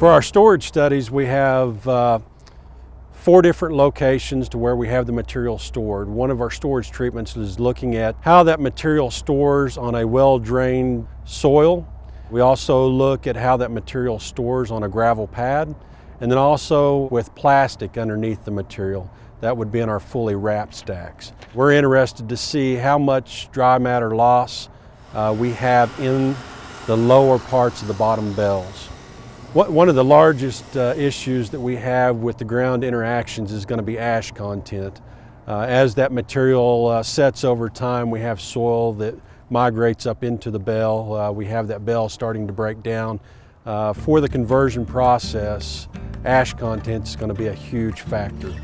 For our storage studies, we have uh, four different locations to where we have the material stored. One of our storage treatments is looking at how that material stores on a well-drained soil. We also look at how that material stores on a gravel pad and then also with plastic underneath the material. That would be in our fully wrapped stacks. We're interested to see how much dry matter loss uh, we have in the lower parts of the bottom bales. One of the largest uh, issues that we have with the ground interactions is going to be ash content. Uh, as that material uh, sets over time, we have soil that migrates up into the bale. Uh, we have that bale starting to break down. Uh, for the conversion process, ash content is going to be a huge factor.